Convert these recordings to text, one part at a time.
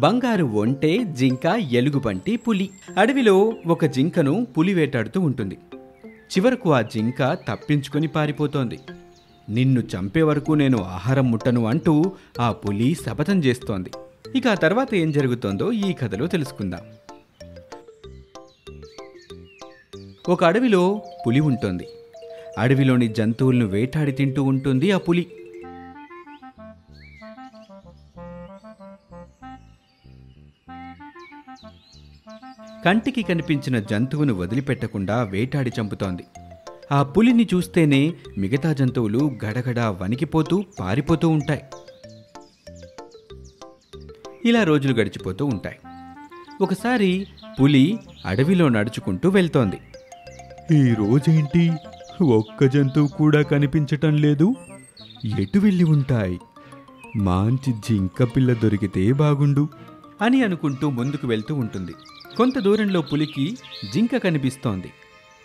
బంగారు ఒంటే జింక ఎలుగుబంటి పులి. అడవిలో ఒక జింకను పులి వేటాడుతూ ఉంటుంది. చివరకు ఆ జింక తప్పించుకొని పారిపోతోంది. నిన్ను చంపే వరకు నేను ఆహారం ముట్టను అంటూ ఆ పులి శపథం చేస్తోంది. ఇక ఆ తర్వాత ఏం జరుగుతోందో ఈ కథలో తెలుసుకుందాం. ఒక అడవిలో పులి ఉంటుంది. అడవిలోని జంతువులను వేటాడి తింటూ ఉంటుంది ఆ పులి. కంటికి కనిపించిన జంతువును వదిలిపెట్టకుండా వేటాడి చంపుతోంది. ఆ పులిని చూస్తేనే మిగతా జంతువులు గడగడ వణికిపోతూ పారిపోతూ ఉంటాయి. ఇలా రోజులు గడిచిపోతూ ఉంటాయి. ఒకసారి పులి అడవిలో నడుచుకుంటూ వెళ్తోంది. ఈ రోజేంటి? ఒక్క జంతువు కూడా కనిపించటం లేదు. ఎటు వెళ్ళి ఉంటాయి? మంచి జింక పిల్ల దొరికితే బాగుండు. అని అనుకుంటూ ముందుకు వెళ్తూ ఉంటుంది. కొంత దూరంలో పులికి జింక కనిపిస్తోంది.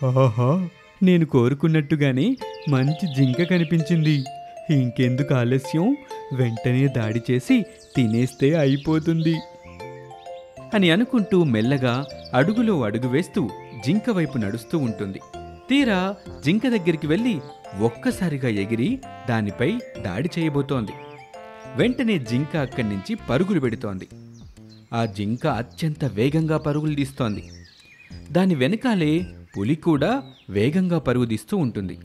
ఆహా నేను కోరుకున్నట్టుగానే మంచి జింక కనిపించింది. ఇంకెందుకు ఆలస్యం? వెంటనే దాడి చేసి తినేస్తే అయిపోతుంది. అని అనుకుంటూ మెల్లగా అడుగులో అడుగు వేస్తూ జింక వైపు నడుస్తూ ఉంటుంది. తీరా జింక దగ్గరికి వెళ్ళి ఒక్కసారిగా ఎగిరి దానిపై దాడి చేయబోతోంది. వెంటనే జింక అక్కడి నుంచి పరుగులు పెడుతోంది. ఆ జింక అత్యంత వేగంగా పరుగులు తీస్తోంది. దాని వెనకాలే పులి కూడా వేగంగా పరుగుదీస్తూ ఉంటుంది.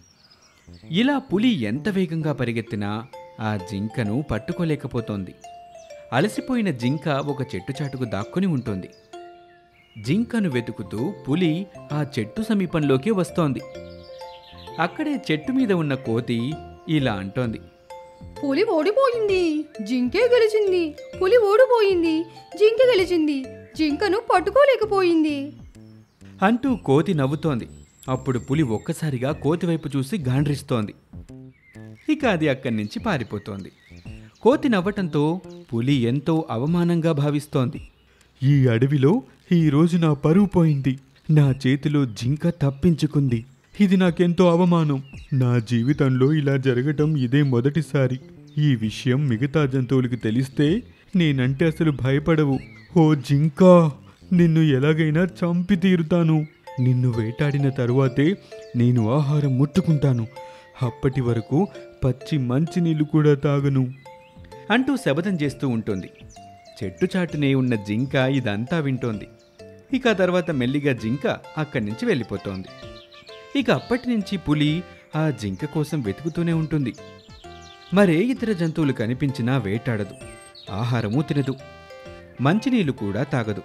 ఇలా పులి ఎంత వేగంగా పరిగెత్తినా ఆ జింకను పట్టుకోలేకపోతోంది. అలసిపోయిన జింక ఒక చెట్టు చాటుకు దాక్కుని ఉంటుంది. జింకను వెతుకుతూ పులి ఆ చెట్టు సమీపంలోకి వస్తోంది. అక్కడే చెట్టు మీద ఉన్న కోతి ఇలా అంటోంది. పులి ఓడిపోయింది. జింకే గెలిచింది. పులి ఓడిపోయింది. జింక గెలిచింది. జింకను పట్టుకోలేకపోయింది. అంటూ కోతి నవ్వుతోంది. అప్పుడు పులి ఒక్కసారిగా కోతి వైపు చూసి గాండ్రిస్తోంది. ఇక అది అక్కడి నుంచి పారిపోతోంది. కోతి నవ్వటంతో పులి ఎంతో అవమానంగా భావిస్తోంది. ఈ అడవిలో ఈరోజు నా పరువు పోయింది. నా చేతిలో జింక తప్పించుకుంది. ఇది నాకెంతో అవమానం. నా జీవితంలో ఇలా జరగటం ఇదే మొదటిసారి. ఈ విషయం మిగతా జంతువులకి తెలిస్తే నేనంటే అసలు భయపడవు. ఓ జింక! నిన్ను ఎలాగైనా చంపి తీరుతాను. నిన్ను వేటాడిన తరువాతే నేను ఆహారం ముట్టుకుంటాను. అప్పటి వరకు పచ్చి మంచినీళ్ళు కూడా తాగను. అంటూ శబదం చేస్తూ ఉంటుంది. చెట్టు చాటునే ఉన్న జింక ఇదంతా వింటోంది. ఇక తర్వాత మెల్లిగా జింక అక్కడి నుంచి వెళ్ళిపోతోంది. ఇక అప్పటి నుంచి పులి ఆ జింక కోసం వెతుకుతూనే ఉంటుంది. మరే ఇతర జంతువులు కనిపించినా వేటాడదు. ఆహారము తినదు. మంచినీళ్ళు కూడా తాగదు.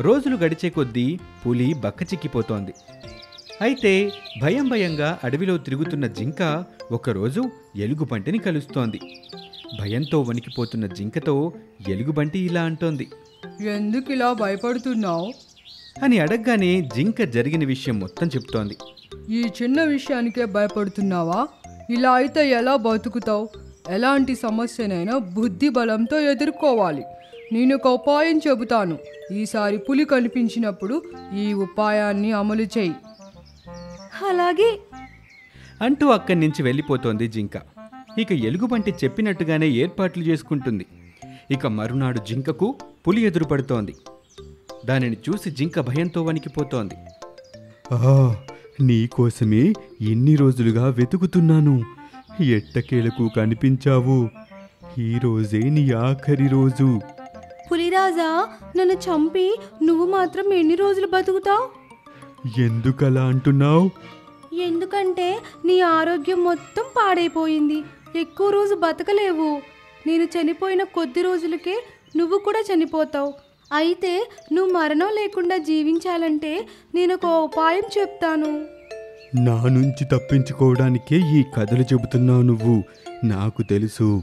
రోజులు గడిచే కొద్దీ పులి బక్కచిక్కిపోతోంది అయితే భయం భయంగా అడవిలో తిరుగుతున్న జింక ఒకరోజు ఎలుగుబంటిని కలుస్తోంది. భయంతో వణికిపోతున్న జింకతో ఎలుగుబంటి ఇలా అంటోంది. ఎందుకు ఇలా భయపడుతున్నావు? అని అడగగానే జింక జరిగిన విషయం మొత్తం చెప్తోంది. ఈ చిన్న విషయానికే భయపడుతున్నావా? ఇలా అయితే ఎలా బతుకుతావు? ఎలాంటి సమస్యనైనా బుద్ధి బలంతో ఎదుర్కోవాలి. నేను ఒక ఉపాయం చెబుతాను. ఈసారి పులి కనిపించినప్పుడు ఈ ఉపాయాన్ని అమలు చేయి. అలాగే. అంటూ అక్కడి నుంచి వెళ్ళిపోతోంది జింక. ఇక ఎలుగుబంటి చెప్పినట్టుగానే ఏర్పాట్లు చేసుకుంటుంది. ఇక మరునాడు జింకకు పులి ఎదురుపడుతోంది. దానిని చూసి జింక భయంతో వణికిపోతోంది. ఆ నీకోసమే ఎన్ని రోజులుగా వెతుకుతున్నాను. ఎట్టకేలకు కనిపించావు? ఈ రోజే నీ ఆఖరి రోజు. పులిరాజా నన్ను చంపి నువ్వు మాత్రం ఎన్ని రోజులు బతుకుతావు? ఎందుకలా అంటున్నావు? ఎందుకంటే నీ ఆరోగ్యం మొత్తం పాడైపోయింది. ఎక్కువ రోజు బతకలేవు. నేను చనిపోయిన కొద్ది రోజులకే నువ్వు కూడా చనిపోతావు. అయితే నువ్వు మరణం లేకుండా జీవించాలంటే నేను ఒక ఉపాయం చెప్తాను. నా నుంచి తప్పించుకోవడానికే ఈ కథలు చెబుతున్నావు నువ్వు. నాకు తెలుసు.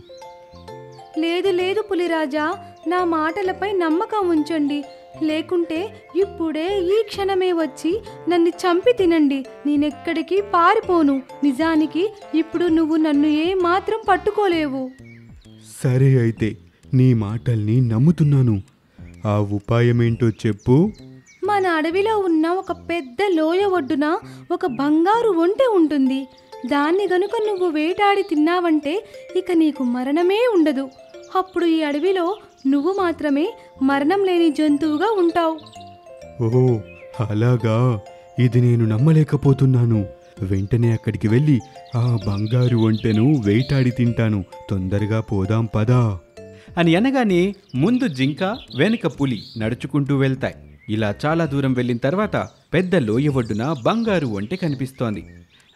లేదు లేదు పులిరాజా నా మాటలపై నమ్మకం ఉంచండి. లేకుంటే ఇప్పుడే ఈ క్షణమే వచ్చి నన్ను చంపి తినండి. నేనెక్కడికి పారిపోను. నిజానికి ఇప్పుడు నువ్వు నన్ను ఏ మాత్రం పట్టుకోలేవు. సరే అయితే నీ మాటల్ని నమ్ముతున్నాను. ఆ ఉపాయమేంటో చెప్పు. మన అడవిలో ఉన్న ఒక పెద్ద లోయ ఒడ్డున ఒక బంగారు ఒంటె ఉంటుంది. దాన్ని గనుక నువ్వు వేటాడి తిన్నావంటే ఇక నీకు మరణమే ఉండదు. అప్పుడు ఈ అడవిలో నువ్వు మాత్రమే మరణం లేని జంతువుగా ఉంటావు. ఓ అలాగా. ఇది నేను నమ్మలేకపోతున్నాను. వెంటనే అక్కడికి వెళ్ళి ఆ బంగారు ఒంటెను వేటాడి తింటాను. తొందరగా పోదాం పదా. అని అనగానే ముందు జింక వెనుక పులి నడుచుకుంటూ వెళ్తాయి. ఇలా చాలా దూరం వెళ్ళిన తర్వాత పెద్ద లోయ ఒడ్డున బంగారు ఒంటె కనిపిస్తోంది.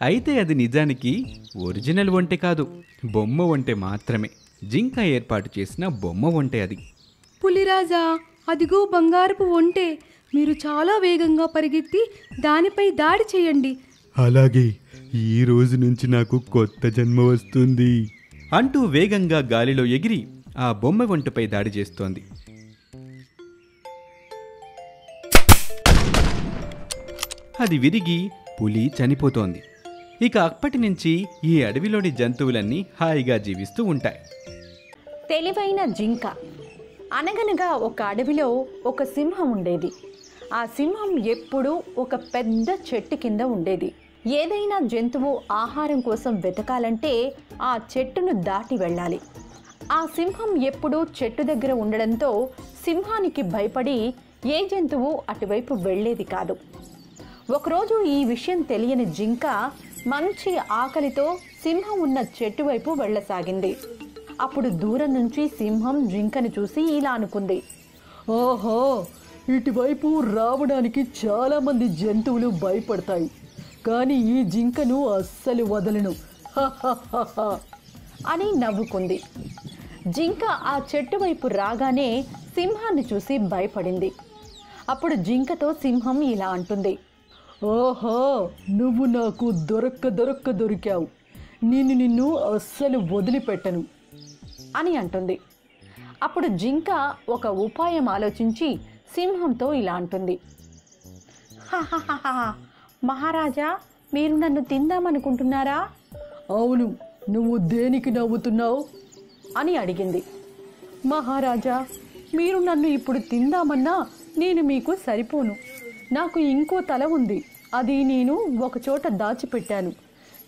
అయితే అది నిజానికి ఒరిజినల్ ఒంటె కాదు బొమ్మ ఒంటె మాత్రమే. జింక ఏర్పాటు చేసిన బొమ్మ ఒంటె అది. పులిరాజా అదిగో బంగారపు ఒంటే. మీరు చాలా వేగంగా పరిగెత్తి దానిపై దాడి చేయండి. అలాగే ఈ రోజు నుంచి నాకు కొత్త జన్మ వస్తుంది. అంటూ వేగంగా గాలిలో ఎగిరి ఆ బొమ్మ వంటపై దాడి చేస్తోంది. అది విరిగి పులి చనిపోతోంది. ఇక అప్పటి నుంచి ఈ అడవిలోని జంతువులన్నీ హాయిగా జీవిస్తూ ఉంటాయి. తెలివైన జింక. అనగనగా ఒక అడవిలో ఒక సింహం ఉండేది. ఆ సింహం ఎప్పుడూ ఒక పెద్ద చెట్టు కింద ఉండేది. ఏదైనా జంతువు ఆహారం కోసం వెతకాలంటే ఆ చెట్టును దాటి వెళ్ళాలి. ఆ సింహం ఎప్పుడూ చెట్టు దగ్గర ఉండడంతో సింహానికి భయపడి ఏ జంతువు అటువైపు వెళ్ళేది కాదు. ఒకరోజు ఈ విషయం తెలియని జింక మంచి ఆకలితో సింహం ఉన్న చెట్టు వైపు వెళ్ళసాగింది. అప్పుడు దూరం నుంచి సింహం జింకని చూసి ఇలా అనుకుంది. ఓహో ఇటువైపు రావడానికి చాలా మంది జంతువులు భయపడతాయి కానీ ఈ జింకను అస్సలు వదలను. అని నవ్వుకుంది. జింక ఆ చెట్టు వైపు రాగానే సింహాన్ని చూసి భయపడింది. అప్పుడు జింకతో సింహం ఇలా అంటుంది ఓహో నువ్వు నాకు దొరక్క దొరక్క దొరికావు. నేను నిన్ను అస్సలు వదిలిపెట్టను అని అంటుంది. అప్పుడు జింక ఒక ఉపాయం ఆలోచించి సింహంతో ఇలా అంటుంది మహారాజా మీరు నన్ను తిందామనుకుంటున్నారా? అవును నువ్వు దేనికి నవ్వుతున్నావు? అని అడిగింది. మహారాజా మీరు నన్ను ఇప్పుడు తిందామన్నా నేను మీకు సరిపోను. నాకు ఇంకో తల ఉంది. అది నేను ఒకచోట దాచిపెట్టాను.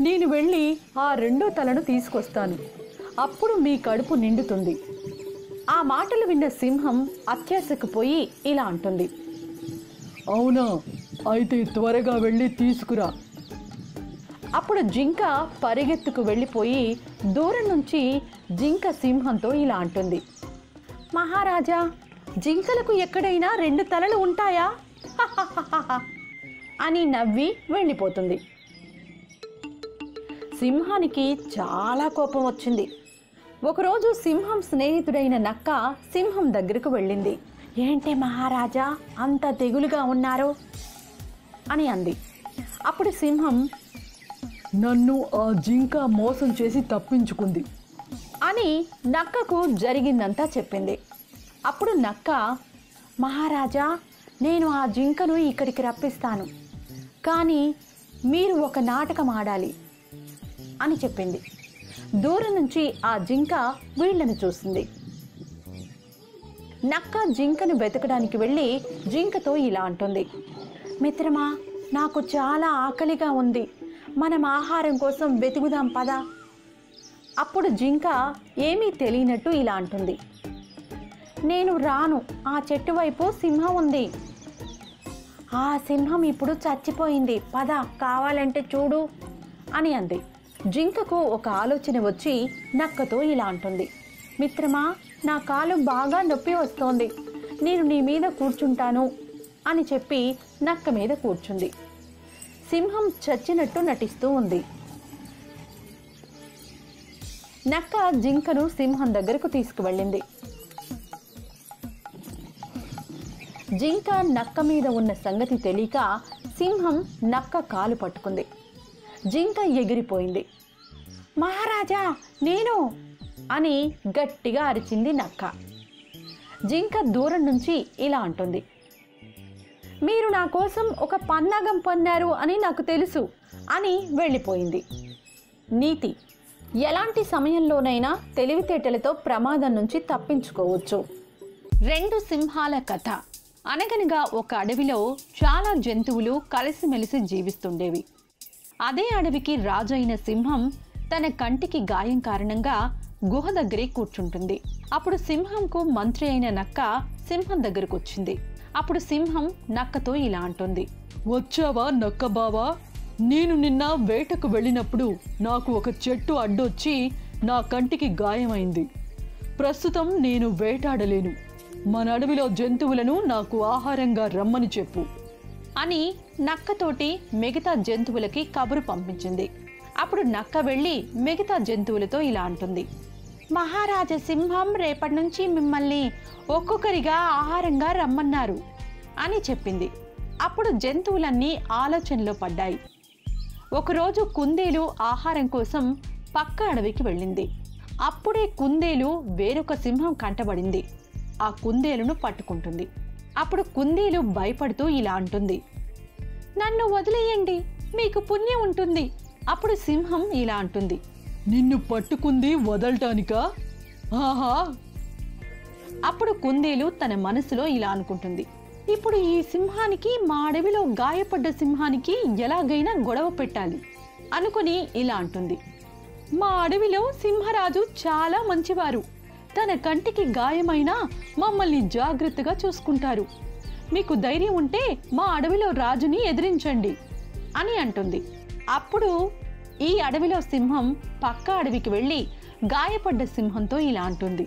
నేను వెళ్ళి ఆ రెండో తలను తీసుకొస్తాను. అప్పుడు మీ కడుపు నిండుతుంది. ఆ మాటలు విన్న సింహం అత్యాశకు పోయి ఇలా అంటుంది. అవునా అయితే త్వరగా వెళ్ళి తీసుకురా. అప్పుడు జింక పరిగెత్తుకు వెళ్ళిపోయి దూరం నుంచి జింక సింహంతో ఇలా అంటుంది. మహారాజా జింకలకు ఎక్కడైనా రెండు తలలు ఉంటాయా? అని నవ్వి వెళ్ళిపోతుంది. సింహానికి చాలా కోపం వచ్చింది. ఒకరోజు సింహం స్నేహితుడైన నక్క సింహం దగ్గరకు వెళ్ళింది. ఏంటి మహారాజా అంత తెగులుగా ఉన్నారు? అని అంది. అప్పుడు సింహం నన్ను ఆ జింక మోసం చేసి తప్పించుకుంది. అని నక్కకు జరిగిందంతా చెప్పింది. అప్పుడు నక్క మహారాజా నేను ఆ జింకను ఇక్కడికి రప్పిస్తాను. కానీ మీరు ఒక నాటకం ఆడాలి అని చెప్పింది. దూరం నుంచి ఆ జింక వీళ్ళని చూసింది. నక్క జింకను వెతకడానికి వెళ్ళి జింకతో ఇలా అంటుంది. మిత్రమా నాకు చాలా ఆకలిగా ఉంది. మనం ఆహారం కోసం వెతుకుదాం పదా. అప్పుడు జింక ఏమీ తెలియనట్టు ఇలా అంటుంది. నేను రాను ఆ చెట్టు వైపు సింహం ఉంది. ఆ సింహం ఇప్పుడు చచ్చిపోయింది. పద కావాలంటే చూడు అని అంది. జింకకు ఒక ఆలోచన వచ్చి నక్కతో ఇలా అంటుంది. మిత్రమా నా కాలు బాగా నొప్పి వస్తోంది. నేను నీ మీద కూర్చుంటాను అని చెప్పి నక్క మీద కూర్చుంది. సింహం చచ్చినట్టు నటిస్తూ ఉంది. నక్క జింకను సింహం దగ్గరకు తీసుకువెళ్ళింది. జింక నక్క మీద ఉన్న సంగతి తెలియక సింహం నక్క కాలు పట్టుకుంది. జింక ఎగిరిపోయింది. మహారాజా నేను! అని గట్టిగా అరిచింది నక్క. జింక దూరం నుంచి ఇలా అంటుంది. మీరు నా కోసం ఒక పన్నాగం పొందారు అని నాకు తెలుసు అని వెళ్ళిపోయింది. నీతి ఎలాంటి సమయంలోనైనా తెలివితేటలతో ప్రమాదం నుంచి తప్పించుకోవచ్చు. రెండు సింహాల కథ. అనగనగా ఒక అడవిలో చాలా జంతువులు కలిసిమెలిసి జీవిస్తుండేవి. అదే అడవికి రాజైన సింహం తన కంటికి గాయం కారణంగా గుహ దగ్గరే కూర్చుంటుంది. అప్పుడు సింహంకు మంత్రి అయిన నక్క సింహం దగ్గరకు వచ్చింది అప్పుడు సింహం నక్కతో ఇలా అంటుంది. వచ్చావా నక్క బావా నేను నిన్న వేటకు వెళ్ళినప్పుడు నాకు ఒక చెట్టు అడ్డొచ్చి నా కంటికి గాయమైంది. ప్రస్తుతం నేను వేటాడలేను. మన అడవిలో జంతువులను నాకు ఆహారంగా రమ్మని చెప్పు అని నక్కతోటి మిగతా జంతువులకి కబురు పంపించింది. అప్పుడు నక్క వెళ్ళి మిగతా జంతువులతో ఇలా అంటుంది. మహారాజా సింహం రేపటి నుంచి మిమ్మల్ని ఒక్కొక్కరిగా ఆహారంగా రమ్మన్నారు అని చెప్పింది. అప్పుడు జంతువులన్నీ ఆలోచనలో పడ్డాయి. ఒకరోజు కుందేలు ఆహారం కోసం పక్క అడవికి వెళ్ళింది. అప్పుడే కుందేలు వేరొక సింహం కంటబడింది. ఆ కుందేలును పట్టుకుంటుంది. అప్పుడు కుందేలు భయపడుతూ ఇలా అంటుంది. నన్ను వదిలేయండి మీకు పుణ్యం ఉంటుంది అప్పుడు సింహం ఇలా అంటుంది. నిన్ను పట్టుకుంది వదలటానికా? ఆహా. అప్పుడు కుందేలు తన మనసులో ఇలా అనుకుంటుంది. ఇప్పుడు ఈ సింహానికి మా అడవిలో గాయపడ్డ సింహానికి ఎలాగైనా గొడవ పెట్టాలి అనుకుని ఇలా అంటుంది. మా అడవిలో సింహరాజు చాలా మంచివారు. తన కంటికి గాయమైనా మమ్మల్ని జాగ్రత్తగా చూసుకుంటారు. మీకు ధైర్యం ఉంటే మా అడవిలో రాజుని ఎదిరించండి అని అంటుంది. అప్పుడు ఈ అడవిలో సింహం పక్క అడవికి వెళ్ళి గాయపడ్డ సింహంతో ఇలా అంటుంది.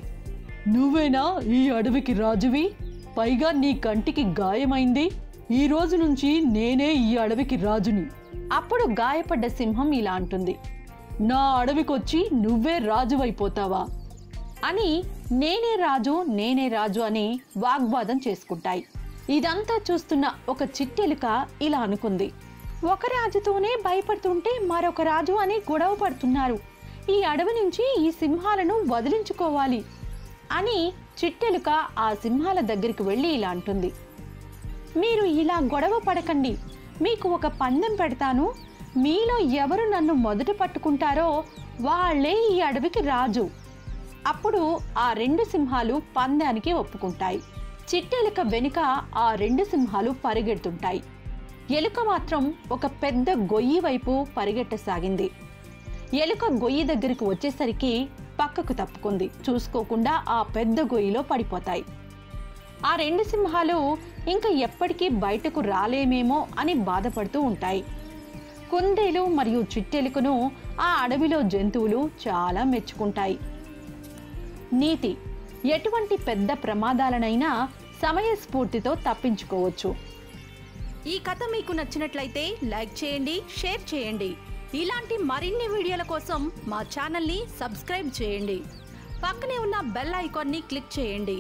నువ్వేనా ఈ అడవికి రాజువి? పైగా నీ కంటికి గాయమైంది. ఈ రోజు నుంచి నేనే ఈ అడవికి రాజుని. అప్పుడు గాయపడ్డ సింహం ఇలా అంటుంది. నా అడవికొచ్చి నువ్వే రాజువైపోతావా? అని నేనే రాజు నేనే రాజు అని వాగ్వాదం చేసుకుంటాయి. ఇదంతా చూస్తున్న ఒక చిట్టెలుక ఇలా అనుకుంది. ఒక రాజుతోనే భయపడుతుంటే మరొక రాజు అని గొడవ పడుతున్నారు. ఈ అడవి నుంచి ఈ సింహాలను వదిలించుకోవాలి అని చిట్టెలుక ఆ సింహాల దగ్గరికి వెళ్ళి ఇలా అంటుంది. మీరు ఇలా గొడవ పడకండి. మీకు ఒక పందెం పెడతాను. మీలో ఎవరు నన్ను మొదట పట్టుకుంటారో వాళ్ళే ఈ అడవికి రాజు. అప్పుడు ఆ రెండు సింహాలు పందానికి ఒప్పుకుంటాయి. చిట్టెలుక వెనుక ఆ రెండు సింహాలు పరిగెడుతుంటాయి. ఎలుక మాత్రం ఒక పెద్ద గొయ్యి వైపు పరిగెట్టసాగింది. ఎలుక గొయ్యి దగ్గరికి వచ్చేసరికి పక్కకు తప్పుకుంది. చూసుకోకుండా ఆ పెద్ద గొయ్యిలో పడిపోతాయి. ఆ రెండు సింహాలు ఇంకా ఎప్పటికీ బయటకు రాలేమేమో అని బాధపడుతూ ఉంటాయి. కుందేలు మరియు చిట్టెలుకను ఆ అడవిలో జంతువులు చాలా మెచ్చుకుంటాయి. నీతి ఎటువంటి పెద్ద ప్రమాదాలనైనా సమయస్ఫూర్తితో తప్పించుకోవచ్చు. ఈ కథ మీకు నచ్చినట్లయితే లైక్ చేయండి షేర్ చేయండి. ఇలాంటి మరిన్ని వీడియోల కోసం మా ఛానల్ని సబ్స్క్రైబ్ చేయండి. పక్కనే ఉన్న బెల్ ఐకాన్ని క్లిక్ చేయండి.